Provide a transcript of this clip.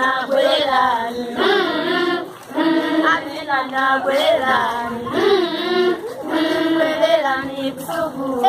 na kwelelani amena na kwelelani kwelelani busuku